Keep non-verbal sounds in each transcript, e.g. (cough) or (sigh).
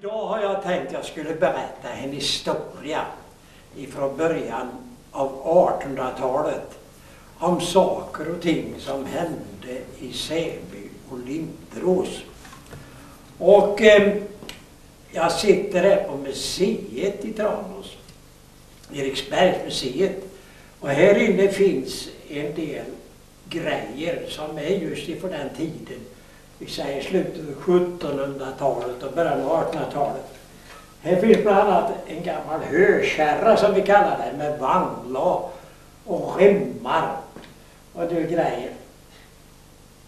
Idag har jag tänkt jag skulle berätta en historia ifrån början av 1800-talet om saker och ting som hände i Säby och Linderås. Och eh, jag sitter här på museet i Tranås, Eriksbergsmuseet. Och här inne finns en del grejer som är just ifrån den tiden vi säger slutet av 1700-talet och början av 1800-talet. Här finns bland annat en gammal hökärra som vi kallar den med vagnlag och remmar och det grejer.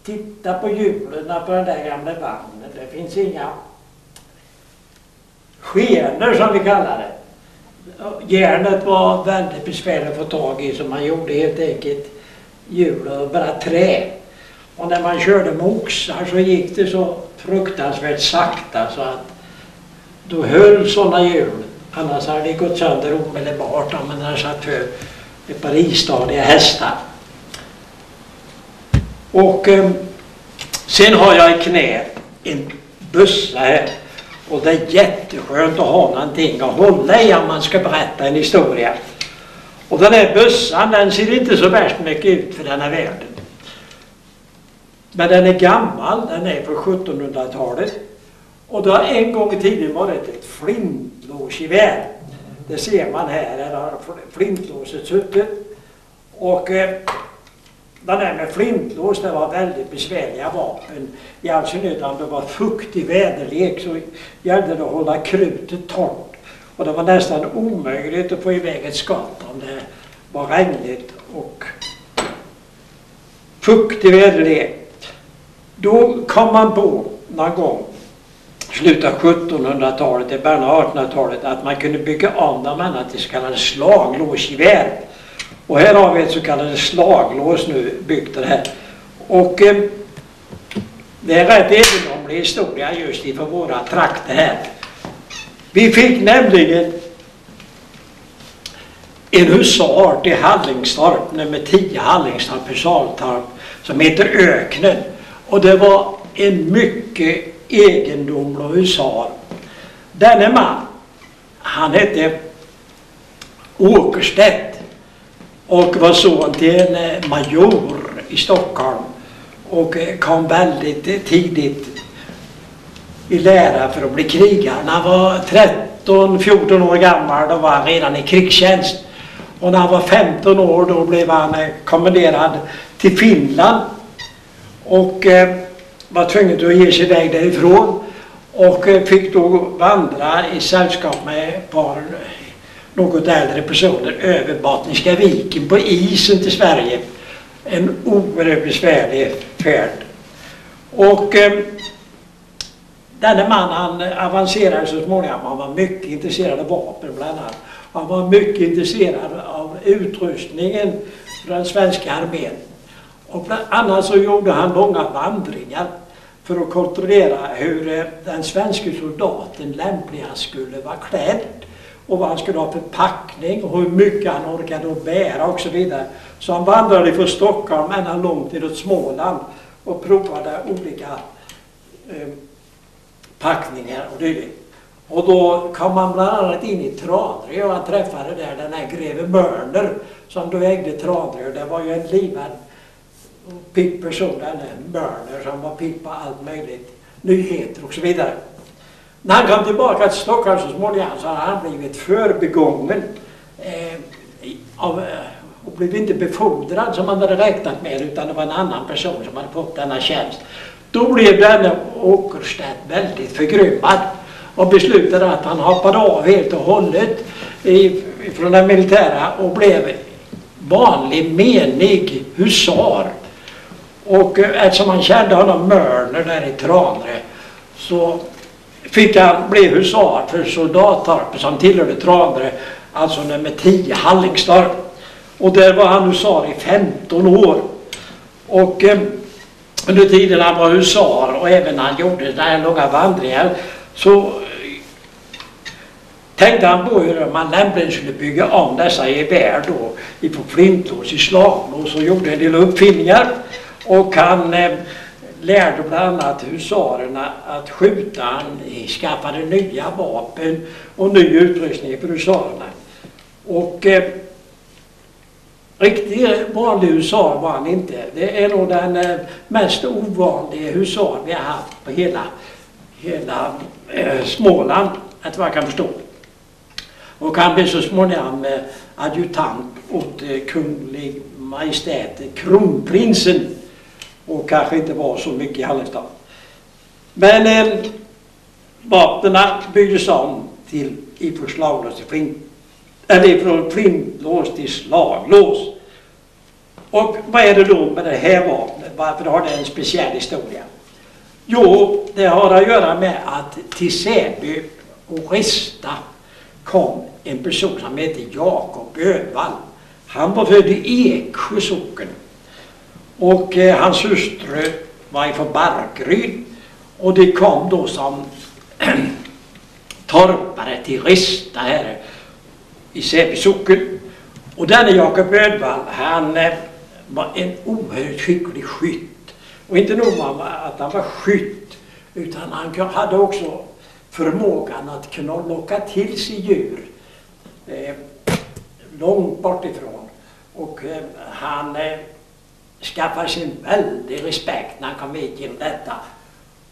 Titta på hjulen på den där gamla vagnen. Det finns inga skenor som vi kallar det. Järnet var väldigt besvärligt att få tag i så man gjorde helt enkelt hjul och bara trä. Och när man körde med oxar så gick det så fruktansvärt sakta så att då höll sådana hjul. Annars hade det gått sönder omedelbart om man hade satt för ett par istadiga hästar. Och eh, sen har jag i knä en bössa här. Och det är jätteskönt att ha någonting att hålla i om man ska berätta en historia. Och den här bössan den ser inte så värst mycket ut för den här världen. Men den är gammal, den är från 1700-talet. Och det har en gång i tiden varit ett flintlåsgevär. Det ser man här, här har flintlåset suttit. Och eh, den där med flintlås, det var väldigt besvärliga vapen. I all synnerhet om det var fuktig väderlek så gällde det att hålla krutet torrt. Och det var nästan omöjligt att få iväg ett skott om det var regnigt och fuktig väderlek. Då kom man på någon gång slutet av 1700-talet, i början av 1800-talet att man kunde bygga om dem annat till så kallade slaglåsgevär. Och här har vi ett så kallat slaglås nu byggt det här. Och eh, det är en rätt egendomlig historia just ifrån våra trakter här. Vi fick nämligen en husar till Hallingstorp, nummer 10 Hallingstorp husaltorp, som heter Öknen. Och det var en mycket egendomlig husar. Denne man, han hette Åkerstedt och var son till en major i Stockholm och eh, kom väldigt tidigt i lära för att bli krigare. När han var 13-14 år gammal då var han redan i krigstjänst. Och när han var 15 år då blev han eh, kommenderad till Finland och eh, var tvungen att ge sig iväg därifrån och eh, fick då vandra i sällskap med ett par eh, något äldre personer över Bottniska viken på isen till Sverige. En oerhört besvärlig färd. Och eh, denne man han avancerade så småningom. Han var mycket intresserad av vapen bland annat. Han var mycket intresserad av utrustningen för den svenska armén. Och bland annat så gjorde han långa vandringar för att kontrollera hur eh, den svenska soldaten lämpligast skulle vara klädd och vad han skulle ha för packning och hur mycket han orkade att bära och så vidare. Så han vandrade från Stockholm ända långt inåt Småland och provade olika eh, packningar och dylikt. Och då kom han bland annat in i Tranrö och han träffade där den här greve Mörner som då ägde Tranrö. Det var ju en livad och person, denne Mörner, som var pigg på allt möjligt, nyheter och så vidare. När han kom tillbaka till Stockholm så småningom så hade han blivit förbegången eh, av, eh, och blev inte befordrad som man hade räknat med utan det var en annan person som hade fått denna tjänst. Då blev denne Åkerstedt väldigt förgrymmad och beslutade att han hoppade av helt och hållet från det militära och blev vanlig menig husar. Och eh, eftersom han kände honom Mörner där i Tranre så fick han bli husar för soldattorpet som tillhörde Tranre, alltså nummer 10 Hallingstorp. Och där var han husar i 15 år. Och eh, under tiden han var husar och även när han gjorde den här långa vandringen så eh, tänkte han på hur man lämpligen skulle bygga om dessa gevär då ifrån flintlås i slaglås och gjorde en del uppfinningar. Och han eh, lärde bland annat husarerna att skjuta. Han skaffade nya vapen och ny utrustning för husarerna. Och eh, riktigt vanlig husar var han inte. Det är nog den eh, mest ovanliga husar vi har haft på hela, hela eh, Småland, att vad jag kan förstå. Och han blev så småningom eh, adjutant åt eh, kunglig majestät, kronprinsen. Och kanske inte var så mycket i Halmstad. Men eh, vapnen byggdes om till ifrån slaglås till flint, eller ifrån flintlås till slaglås. Och vad är det då med det här vapnet? Varför har det en speciell historia? Jo, det har att göra med att till Säby och Rista kom en person som hette Jakob Ödvall. Han var född i Eksjö socken. Och eh, hans hustru var ifrån Barkryd. Och de kom då som (clears throat) torpare till Rista här i Säby socken. Och denne Jakob Ödvall, han eh, var en oerhört skicklig skytt. Och inte nog med att han var skytt, utan han hade också förmågan att kunna locka till sig djur eh, långt bort ifrån. Och eh, han eh, skaffade sig en väldig respekt när han kom hit genom detta.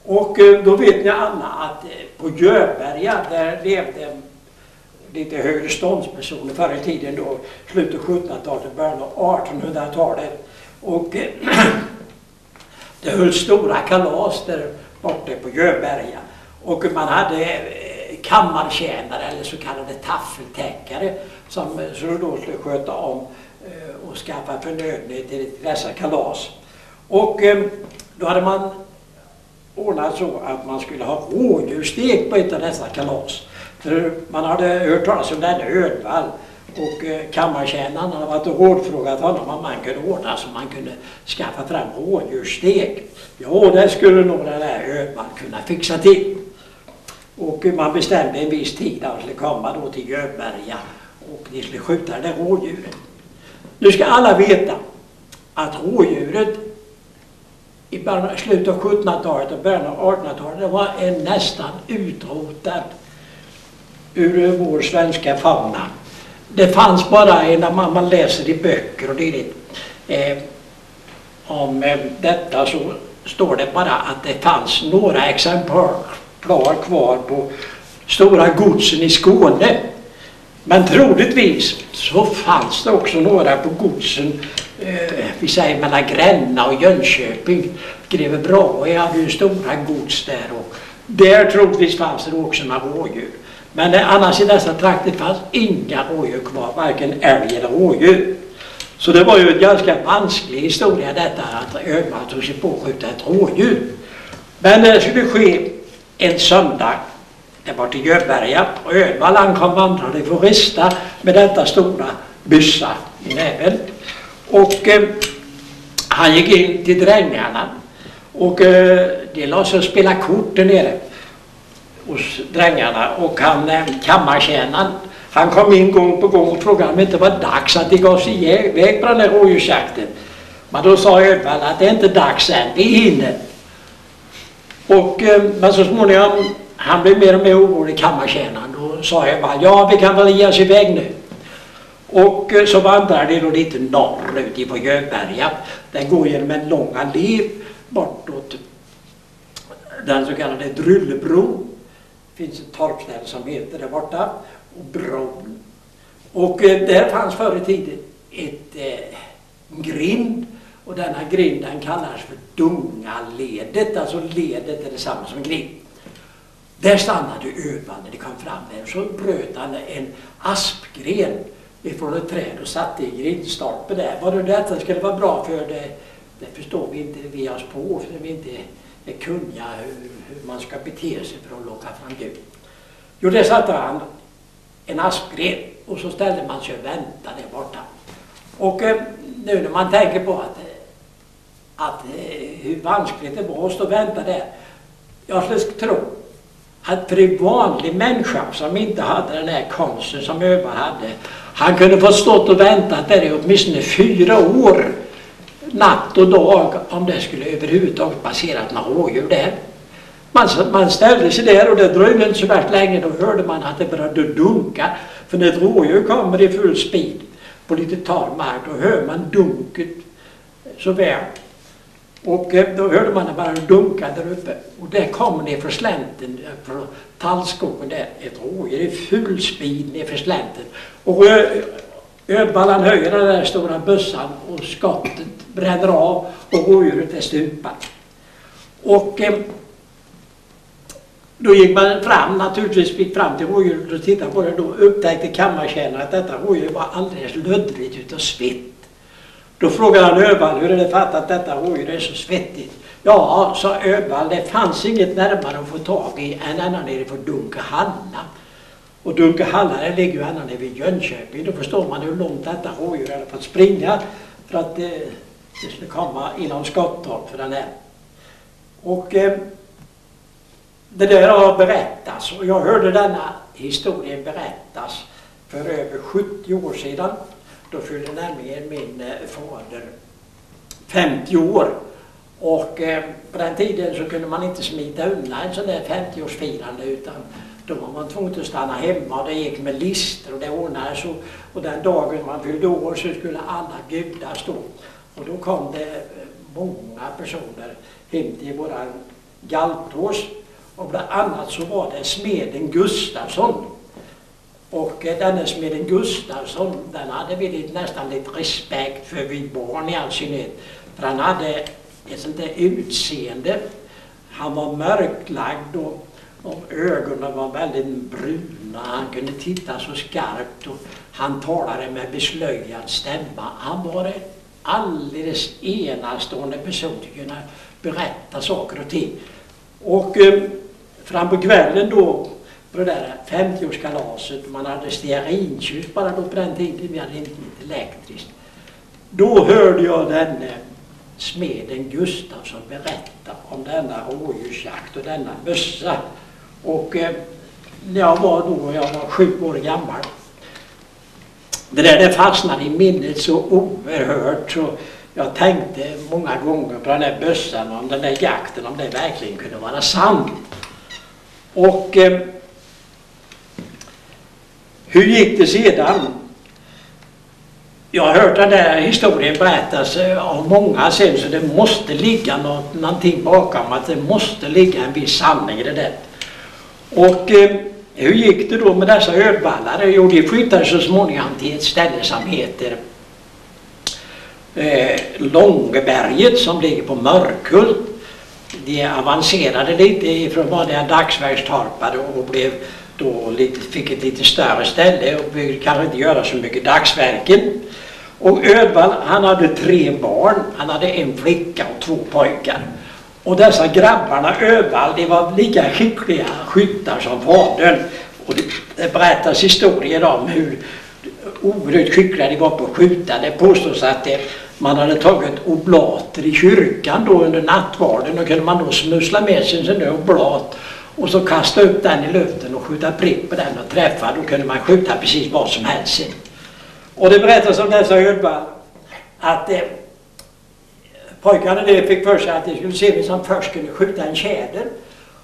Och eh, då vet ni alla att eh, på Göberga där levde lite högre ståndspersoner förr i tiden då, slutet av 1700-talet, början av 1800-talet. Och eh, (clears throat) det hölls stora kalas där borta på Göberga. Och man hade kammartjänare eller så kallade taffeltäckare som, som då skulle sköta om Eh, och skaffa förnödenheter till dessa kalas. Och eh, då hade man ordnat så att man skulle ha rådjursstek på ett av dessa kalas. För man hade hört talas om denne Ödvall och eh, kammartjänaren hade varit och rådfrågat honom om man kunde ordna så man kunde skaffa fram rådjursstek. Ja, det skulle nog den där Ödvall kunna fixa till. Och man bestämde en viss tid han skulle komma då till Göberga och de skulle skjuta det där rådjuret. Nu ska alla veta att rådjuret i slutet av 1700-talet och början av 1800-talet var en nästan utrotad ur vår svenska fauna. Det fanns bara, när man, man läser i böcker och dylikt eh, om eh, detta så står det bara att det fanns några exemplar kvar på stora godsen i Skåne. Men troligtvis så fanns det också några på godsen, eh, vi säger mellan Gränna och Jönköping. Greve Brahe hade ju stora gods där och där troligtvis fanns det också några rådjur. Men eh, annars i dessa trakter fanns inga rådjur kvar, varken älg eller rådjur. Så det var ju en ganska vansklig historia detta att Öhman tog sig på att skjuta ett rådjur. Men det skulle ske en söndag där borta i Göberga och Ödvall han kom vandrande från Rista med detta stora byssa i näven. Och eh, han gick in till drängarna och eh, de la sig och spelade kort där nere hos drängarna och han, eh, kammartjänaren, han kom in gång på gång och frågade om det inte var dags att de gav sig iväg på den där rådjursjakten. Men då sa Ödvall att det är inte dags än, vi hinner. Och, eh, men så småningom, han blev mer och mer orolig, kammartjänaren. Då sa Ödvall, ja vi kan väl ge oss iväg nu. Och eh, så vandrade de då lite norrut ifrån Göberga. Den går genom en lång allé bortåt den så kallade Dryllebron finns ett torpställe som heter där borta, och Bron. Och eh, där fanns förr i tiden ett eh, grind och denna grind den kallas för Dungaledet, alltså ledet är detsamma som grind. Där stannade Ödvall när de kom fram där och så bröt han en aspgren ifrån ett träd och satte i grindstolpen där. Vad det detta skulle vara bra för det, det förstår vi inte vi oss på för vi inte är kunniga hur, hur man ska bete sig för att locka fram Gud. Jo, där satte han en aspgren och så ställde man sig och väntade där borta. Och eh, nu när man tänker på att, att eh, hur vanskligt det var att stå och vänta där. Jag skulle tro att för en vanlig människa som inte hade den här konsten som Öberg hade, han kunde få stått och väntat där i åtminstone fyra år natt och dag om det skulle överhuvudtaget passerat några rådjur där. Man, man ställde sig där och det dröjde inte så värst länge. Då hörde man att det började dunka. För när ett rådjur kommer i full speed på lite tal mark då hör man dunket så väl. Och eh, då hörde man det bara dunka där uppe. Och där kommer ner för slänten, eh, från tallskogen där, ett rådjur i full speed ner för slänten. Och eh, Ödballan höjer den där stora bössan och skottet bränner av och rådjuret är stupat. Och eh, då gick man fram, naturligtvis gick fram till rådjuret och tittade på det. Då upptäckte kammartjänaren att detta rådjur var alldeles löddrigt utav svett. Då frågade han Öhvall hur är det fattat att detta rådjur är så svettigt. Ja, sa Öhvall, det fanns inget närmare att få tag i än ända nere på Dunkehalla. Och Dunkehalla det ligger ju ända nere vid Jönköping. Då förstår man hur långt detta rådjur hade fått springa för att eh, det, det skulle komma inom skotthåll för den här. Och eh, det där har berättats och jag hörde denna historien berättas för över 70 år sedan. Då fyllde nämligen min eh, fader 50 år. Och eh, på den tiden så kunde man inte smita undan en sån där 50-årsfirande utan då var man tvungen att stanna hemma och det gick med lister och det ordnades. Och, och den dagen man fyllde år så skulle alla gudar stå. Och då kom det eh, många personer hem till våran Galtås och bland annat så var det smeden Gustafsson. Och eh, denne smeden Gustafsson, den hade vi nästan lite respekt för, vi barn i all synnerhet. För han hade ett sånt där utseende. Han var mörklagd och, och ögonen var väldigt bruna. Han kunde titta så skarpt och han talade med beslöjad stämma. Han var en alldeles enastående person till att kunna berätta saker och ting. Och eh, fram på kvällen då på det där 50-årskalaset, man hade stearinljus bara då på den tiden, vi hade inte elektriskt. Då hörde jag denne smeden Gustafsson berätta om denna rådjursjakt och denna mössa. Och eh, jag var då, jag var sju år gammal. Det där det fastnade i minnet så oerhört så jag tänkte många gånger på den där bössan om den där jakten, om det verkligen kunde vara sant. Och eh, hur gick det sedan? Jag har hört den där historien berättas eh, av många sen så det måste ligga något, någonting bakom att det måste ligga en viss sanning i det där. Och eh, hur gick det då med dessa ölballare? Jo, de flyttade så småningom till ett ställe som heter eh, Långeberget som ligger på Mörkhult. De avancerade lite ifrån vanliga dagsverkstorpare och blev då lite, fick ett lite större ställe och behövde kanske inte göra så mycket dagsverken. Och Ödvall han hade tre barn. Han hade en flicka och två pojkar. Och dessa grabbarna Ödvall de var lika skickliga skyttar som fadern. Och det, berättas historier om hur oerhört skickliga de var på att skjuta. Det påstås att det, man hade tagit oblater i kyrkan då under nattvarden. Då kunde man då smussla med sig en sån där oblat och så kasta upp den i luften skjuta prick på den och träffa. Då kunde man skjuta precis vad som helst. Och det berättas om dessa ölball att eh, pojkarna det fick för sig att de skulle se vem som först kunde skjuta en tjäder.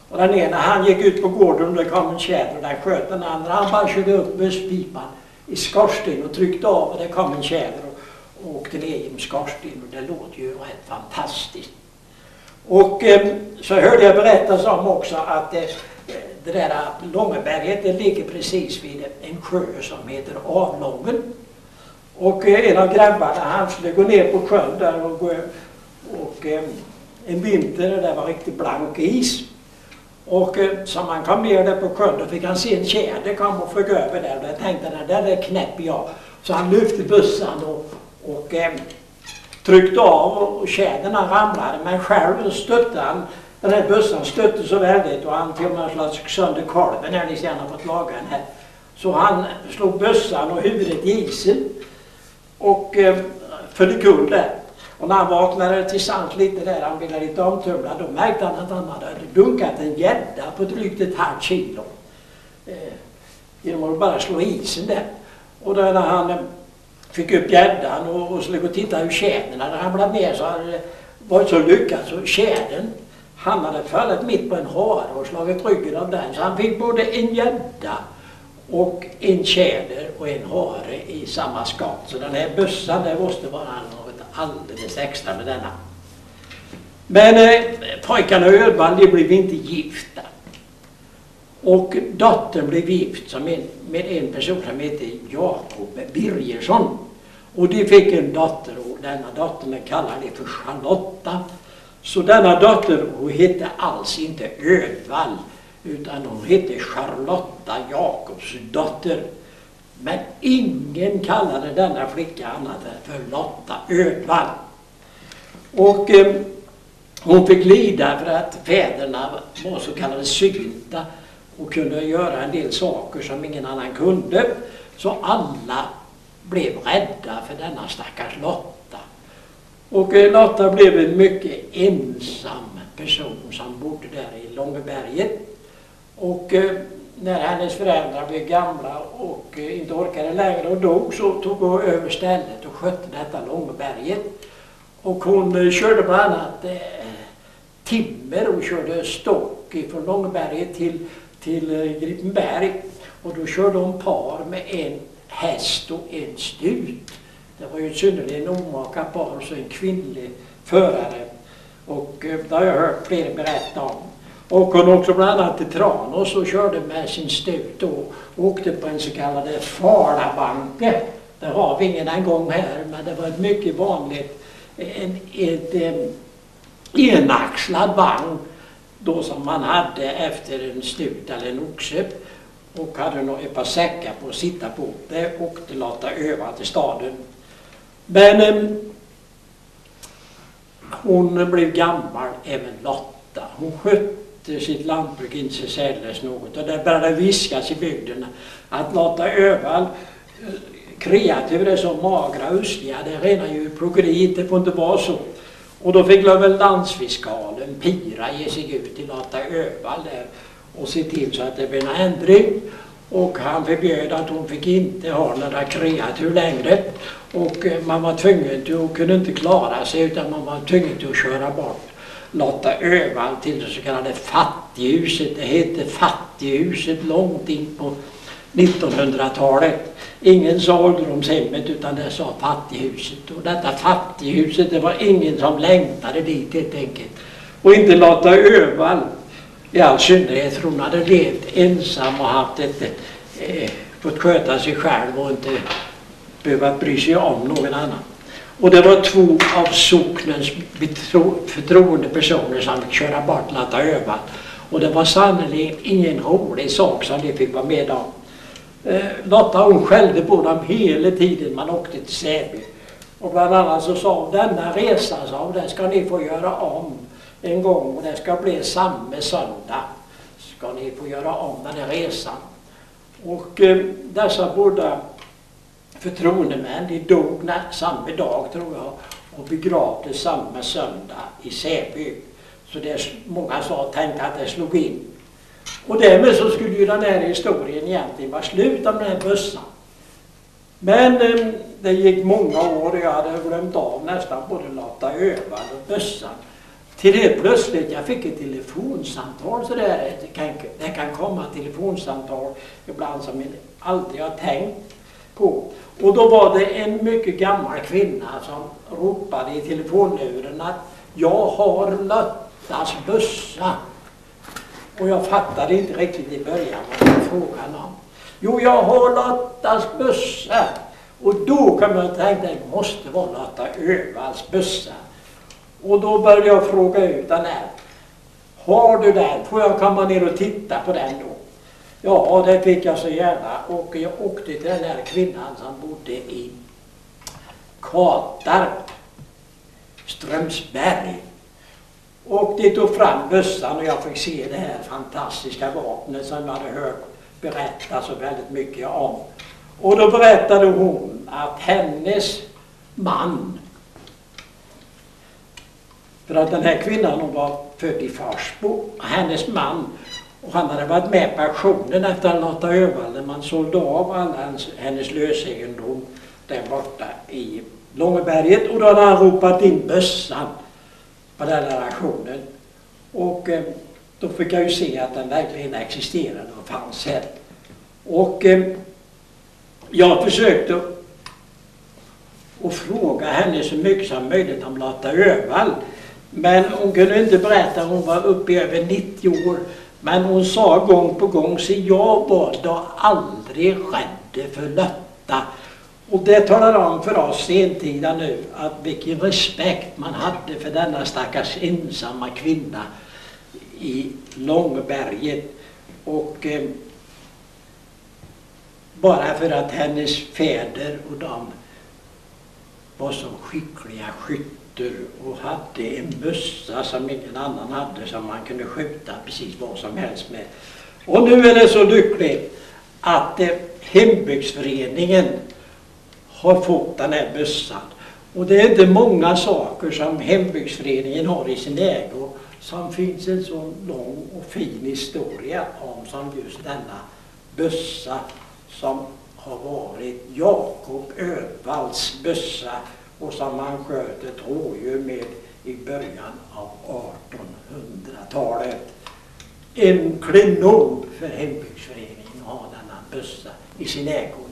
Och den ena han gick ut på gården och det kom en tjäder och den sköt den andra. Han bara körde upp busspipan i skorsten och tryckte av och det kom en tjäder och, och åkte ner genom skorstenen och det låter ju rätt fantastiskt. Och eh, så hörde jag berättas om också att eh, det där Långeberget det ligger precis vid en sjö som heter Avlången. Och eh, en av grabbarna han skulle gå ner på sjön där och eh, och eh, en vinter där det var riktigt blank is. Och så som han kom ner där på sjön då fick han se en tjäder komma och flög över där och jag tänkte den där, där knäpper jag. Så han lyfte bössan och, och tryckte av och tjädern ramlade men själv stötte han den här bössan stötte så väldigt och han till och med slog sönder kolven när ni sen har fått laga den här. Så han slog bössan och huvudet i isen och eh, föll kul där. Och när han vaknade till sans lite där, han ville lite omtumlad, då märkte han att han hade dunkat en gädda på drygt ett halvt kilo. Eh, genom att bara slå isen där. Och då när han eh, fick upp gäddan och, och skulle gå och titta hur tjädern hade ramlat ner så hade det varit så lyckat så tjädern han hade fallit mitt på en hare och slagit ryggen av den så han fick både en gädda och en tjäder och en hare i samma skott. Så den här bössan det måste vara något alldeles extra med denna. Men eh, pojkarna och Ödvall de blev inte gifta. Och dottern blev gift som en, med en person som hette Jakob Birgersson. Och de fick en dotter och denna dottern kallar de för Charlotta. Så denna dotter hon hette alls inte Ödvall utan hon hette Charlotta Jakobs dotter. Men ingen kallade denna flicka annat än för Lotta Ödvall. Och eh, hon fick lida för att fäderna var så kallade synta och kunde göra en del saker som ingen annan kunde. Så alla blev rädda för denna stackars Lotta. Och eh, Lotta blev en mycket ensam person som bodde där i Långeberget. Och eh, när hennes föräldrar blev gamla och eh, inte orkade längre och dog så tog hon över stället och skötte detta Långeberget. Och hon körde bland annat timmer Hon körde stock från Långeberget till till Gripenberg och då körde hon par med en häst och en stut. Det var ju ett synnerligen omaka par och så en kvinnlig förare. Och eh, det har jag hört fler berätta om. Och hon åkte bland annat till Tranås och körde med sin stut och åkte på en så kallad Falabanke. Det har vi ingen en gång här men det var ett mycket vanligt en, ett, en enaxlad vagn då som man hade efter en stut eller en oxe och hade nog ett par säckar på att sitta på. Det åkte Lotta Öva till staden. Men eh, hon blev gammal, även Lotta. Hon skötte sitt lantbruk inte så särdeles något och det började viskas i bygden att Lotta Öhvall eh, kreatur är så magra och usliga, det är rena djurplågeri, det får inte vara så. Och då fick väl landsfiskalen Pira ge sig ut till Lotta Öhvall där och se till så att det blev en ändring. Och han förbjöd att hon fick inte ha några kreatur längre. Och eh, man var tvungen till, hon kunde inte klara sig utan man var tvungen till att köra bort Lotta Öhvall till det så kallade fattighuset. Det hette fattighuset långt in på 1900-talet. Ingen sa ålderdomshemmet utan det sa fattighuset. Och detta fattighuset, det var ingen som längtade dit helt enkelt. Och inte Lotta Öhvall i all synnerhet, för hon hade levt ensam och haft ett, eh, fått sköta sig själv och inte behövt bry sig om någon annan. Och det var två av socknens förtroendepersoner som fick köra bort Lotta Öval. Och det var sannerligen ingen rolig sak som de fick vara med om. Eh, Lotta hon skällde på dem hela tiden man åkte till Säby. Och bland annat så sa hon, denna resa sa hon, den ska ni få göra om en gång och det ska bli samma söndag. Ska ni få göra om den här resan. Och eh, dessa båda förtroendemän, de dog samma dag tror jag och begravdes samma söndag i Säby. Så det, många sa, tänkte att det slog in. Och därmed så skulle ju den här historien egentligen vara slut om den här bössan. Men eh, det gick många år och jag hade glömt av nästan både Lotta Öhvall och bössan. Till det plötsligt, jag fick ett telefonsamtal sådär. Det kan, det kan komma telefonsamtal ibland som jag aldrig har tänkt på. Och då var det en mycket gammal kvinna som ropade i telefonluren att jag har Lottas bössa. Och jag fattade inte riktigt i början vad det var frågan om. Jo, jag har Lottas bössa. Och då kom jag att tänka, det måste vara Lotta Öhvalls bössa. Och då började jag fråga ut den här. Har du den? Får jag komma ner och titta på den då? Ja, det fick jag så gärna. Och jag åkte till den här kvinnan som bodde i Katarp, Strömsberg. Och de tog fram bössan och jag fick se det här fantastiska vapnet som jag hade hört berättas så väldigt mycket om. Och då berättade hon att hennes man, för att den här kvinnan hon var född i Farsbo, hennes man, och han hade varit med på auktionen efter Lotta Öhvall när man sålde av all hennes lösegendom där borta i Långeberget och då hade han ropat in bössan på den här auktionen. Och eh, då fick jag ju se att den verkligen existerade och fanns här. Och eh, jag försökte att fråga henne så mycket som möjligt om Lotta Öhvall. Men hon kunde inte berätta, hon var uppe i över 90 år. Men hon sa gång på gång, så jag var då aldrig rädd för Lotta. Och det talar om för oss sentida nu att vilken respekt man hade för denna stackars ensamma kvinna i Långberget. Och eh, bara för att hennes fäder och de var så skickliga skyttar och hade en mössa som ingen annan hade som man kunde skjuta precis vad som helst med. Och nu är det så lyckligt att eh, hembygdsföreningen har fått den här bössan. Och det är inte många saker som hembygdsföreningen har i sin ägo som finns en så lång och fin historia om som just denna bössa som har varit Jakob Ödvalls bössa och som man sköt ett rådjur med i början av 1800-talet. En klenod för hembygdsföreningen att ha denna bössa i sin ägo.